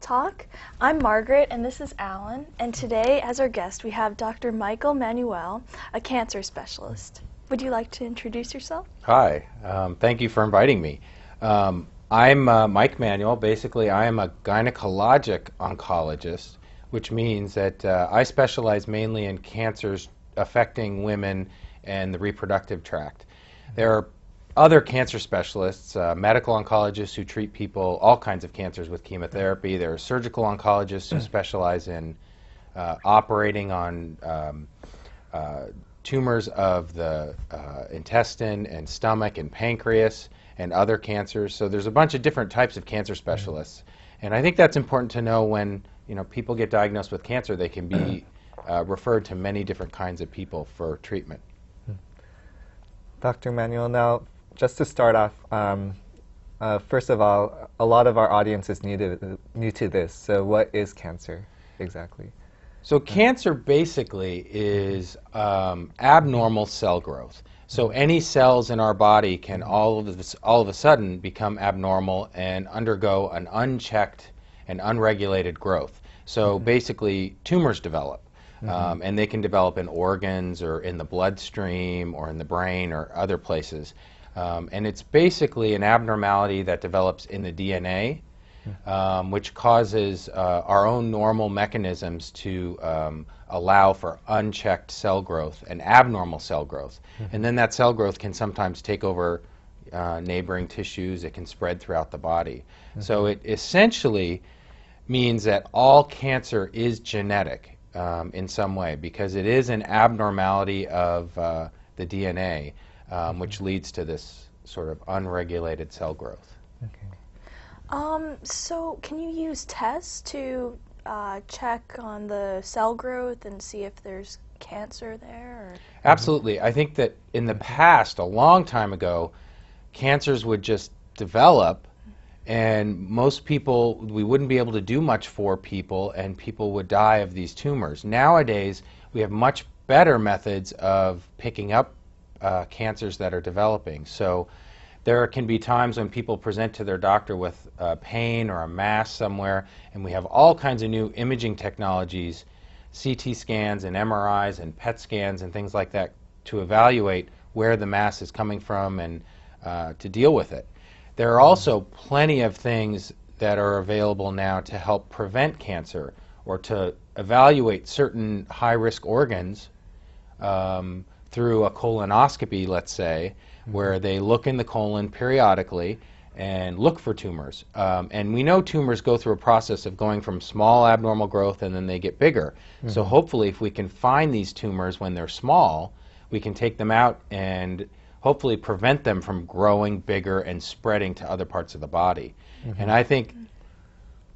Talk. I'm Margaret and this is Alan. And today, as our guest, we have Dr. Michael Manuel, a cancer specialist. Would you like to introduce yourself? Hi, um, thank you for inviting me. Um, I'm uh, Mike Manuel. Basically, I am a gynecologic oncologist, which means that uh, I specialize mainly in cancers affecting women and the reproductive tract. There are other cancer specialists, uh, medical oncologists who treat people all kinds of cancers with chemotherapy. There are surgical oncologists who specialize in uh, operating on um, uh, tumors of the uh, intestine and stomach and pancreas and other cancers. So there's a bunch of different types of cancer specialists. And I think that's important to know when you know people get diagnosed with cancer, they can be uh, referred to many different kinds of people for treatment. Dr. Manuel, now just to start off, um, uh, first of all, a lot of our audience is new to, new to this. So what is cancer exactly? So cancer basically is um, abnormal cell growth. So any cells in our body can all of, this, all of a sudden become abnormal and undergo an unchecked and unregulated growth. So basically, tumors develop. Um, and they can develop in organs or in the bloodstream or in the brain or other places. Um, and it's basically an abnormality that develops in the DNA um, which causes uh, our own normal mechanisms to um, allow for unchecked cell growth and abnormal cell growth. And then that cell growth can sometimes take over uh, neighboring tissues, it can spread throughout the body. So it essentially means that all cancer is genetic um, in some way because it is an abnormality of uh, the DNA, um, which leads to this sort of unregulated cell growth. Okay. Um, so, can you use tests to uh, check on the cell growth and see if there's cancer there? Or? Absolutely. I think that in the past, a long time ago, cancers would just develop, and most people, we wouldn't be able to do much for people, and people would die of these tumors. Nowadays, we have much better methods of picking up uh, cancers that are developing. So there can be times when people present to their doctor with uh, pain or a mass somewhere, and we have all kinds of new imaging technologies, CT scans and MRIs and PET scans and things like that to evaluate where the mass is coming from and uh, to deal with it. There are also plenty of things that are available now to help prevent cancer or to evaluate certain high risk organs um, through a colonoscopy, let's say, mm-hmm. where they look in the colon periodically and look for tumors. Um, and we know tumors go through a process of going from small abnormal growth and then they get bigger. Mm-hmm. So hopefully, if we can find these tumors when they're small, we can take them out and hopefully prevent them from growing bigger and spreading to other parts of the body. Mm-hmm. And I think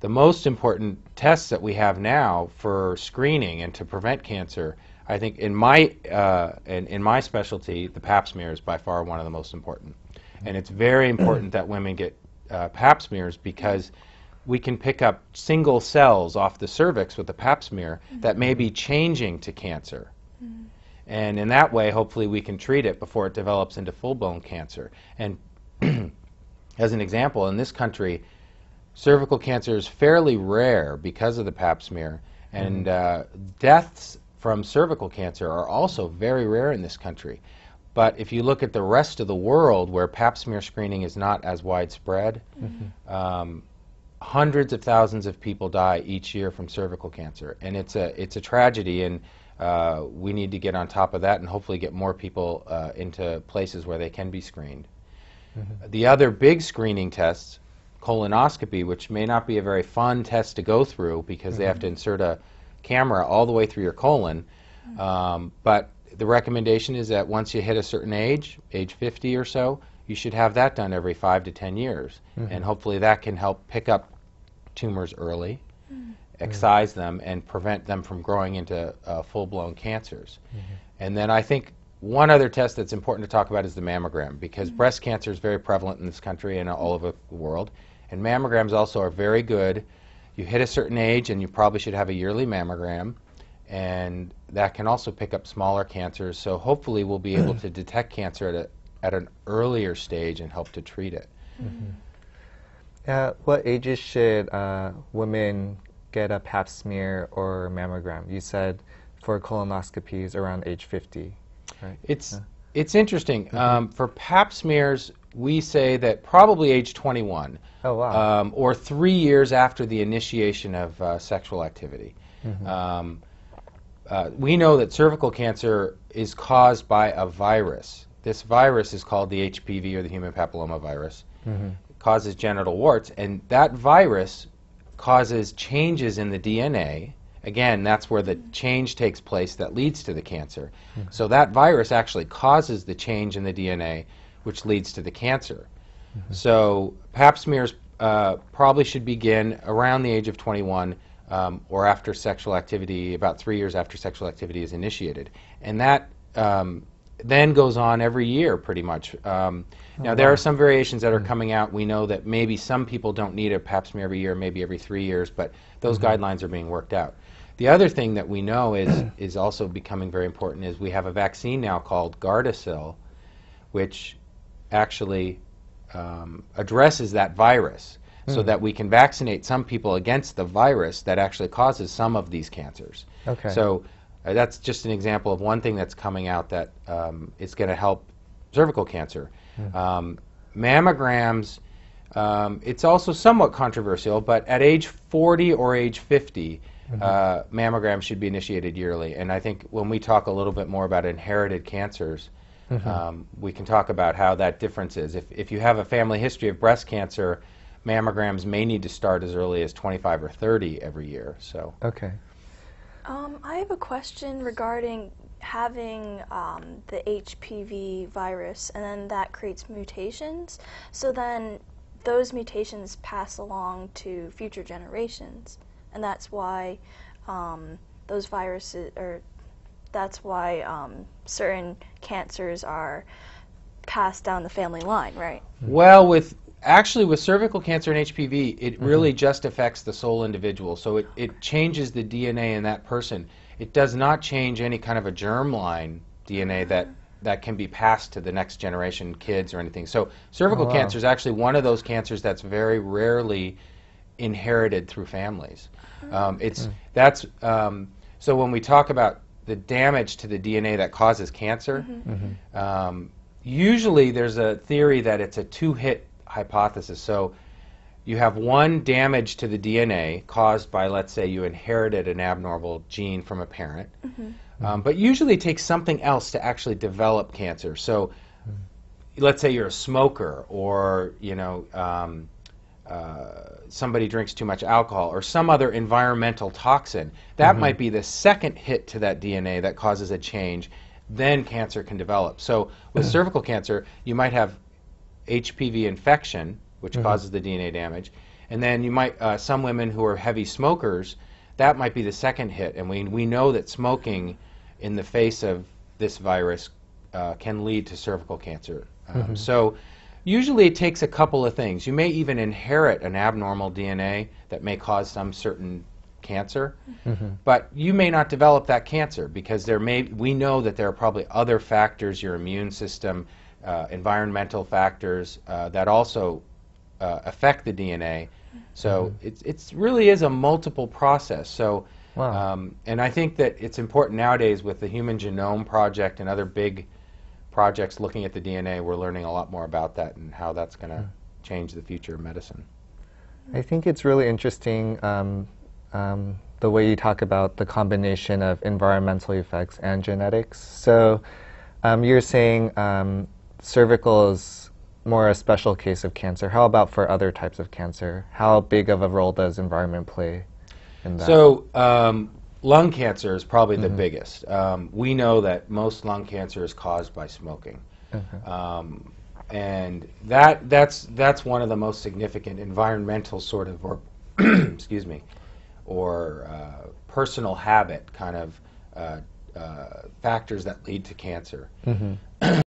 the most important tests that we have now for screening and to prevent cancer, I think in my uh, in, in my specialty, the Pap smear is by far one of the most important, and it's very important that women get uh, Pap smears because we can pick up single cells off the cervix with the Pap smear that may be changing to cancer. And in that way, hopefully, we can treat it before it develops into full blown cancer. And as an example, in this country, cervical cancer is fairly rare because of the pap smear, and uh, deaths from cervical cancer are also very rare in this country. But if you look at the rest of the world where pap smear screening is not as widespread, um, hundreds of thousands of people die each year from cervical cancer, and it's a it's a tragedy. And uh, we need to get on top of that and hopefully get more people uh, into places where they can be screened. The other big screening tests, colonoscopy, which may not be a very fun test to go through because they have to insert a camera all the way through your colon. Um, but the recommendation is that once you hit a certain age, age 50 or so, you should have that done every five to 10 years. And hopefully that can help pick up tumors early, excise them, and prevent them from growing into uh, full blown cancers. And then I think one other test that's important to talk about is the mammogram because breast cancer is very prevalent in this country and all over the world. And mammograms also are very good. You hit a certain age and you probably should have a yearly mammogram. And that can also pick up smaller cancers. So hopefully we'll be able to detect cancer at, a, at an earlier stage and help to treat it. Uh, what ages should uh, women get a pap smear or mammogram? You said for colonoscopies around age 50, right? It's it's interesting. Um, for Pap smears, we say that probably age 21, Oh, wow. um, or three years after the initiation of uh, sexual activity. Um, uh, we know that cervical cancer is caused by a virus. This virus is called the HPV or the human papilloma virus. It causes genital warts, and that virus causes changes in the DNA. Again, that's where the change takes place that leads to the cancer. So that virus actually causes the change in the DNA, which leads to the cancer. So pap smears uh, probably should begin around the age of 21 um, or after sexual activity, about three years after sexual activity is initiated. And that um, then goes on every year pretty much. Um, now, there are some variations that are coming out. We know that maybe some people don't need a pap smear every year, maybe every three years, but those guidelines are being worked out. The other thing that we know is, is also becoming very important is we have a vaccine now called Gardasil, which actually um, addresses that virus so that we can vaccinate some people against the virus that actually causes some of these cancers. Okay. So uh, that's just an example of one thing that's coming out that um, is going to help cervical cancer. Um, mammograms, um, it's also somewhat controversial, but at age 40 or age 50, uh, mammograms should be initiated yearly. And I think when we talk a little bit more about inherited cancers, um, we can talk about how that difference is. If, if you have a family history of breast cancer, mammograms may need to start as early as 25 or 30 every year. So. okay. Um, I have a question regarding having um, the HPV virus, and then that creates mutations. So then those mutations pass along to future generations, and that's why um, those viruses, or that's why um, certain cancers are passed down the family line, right? Well, with actually with cervical cancer and HPV, it really just affects the sole individual. So it, it changes the DNA in that person. It does not change any kind of a germline DNA that that can be passed to the next generation, kids or anything. So cervical Oh, wow. cancer is actually one of those cancers that's very rarely inherited through families. Um, it's that's um, so when we talk about the damage to the DNA that causes cancer, um, usually there's a theory that it's a two-hit hypothesis. So you have one damage to the DNA caused by, let's say, you inherited an abnormal gene from a parent, um, but usually it takes something else to actually develop cancer. So let's say you're a smoker, or you know. Um, somebody drinks too much alcohol or some other environmental toxin, that might be the second hit to that DNA that causes a change. Then cancer can develop. So with cervical cancer, you might have HPV infection, which causes the DNA damage, and then you might uh, some women who are heavy smokers, that might be the second hit. And we we know that smoking in the face of this virus uh, can lead to cervical cancer. Um, So usually it takes a couple of things. You may even inherit an abnormal DNA that may cause some certain cancer, but you may not develop that cancer because there may we know that there are probably other factors, your immune system, uh, environmental factors uh, that also uh, affect the DNA. So it's it's really is a multiple process. So. Wow. Um, and I think that it's important nowadays with the Human Genome Project and other big projects looking at the DNA, we're learning a lot more about that and how that's going to change the future of medicine. I think it's really interesting um, um, the way you talk about the combination of environmental effects and genetics. So um, you're saying um, cervical is more a special case of cancer. How about for other types of cancer? How big of a role does environment play in that? So, um, lung cancer is probably the biggest. Um, we know that most lung cancer is caused by smoking. Um, and that that's that's one of the most significant environmental sort of or excuse me or uh, personal habit kind of uh, uh, factors that lead to cancer.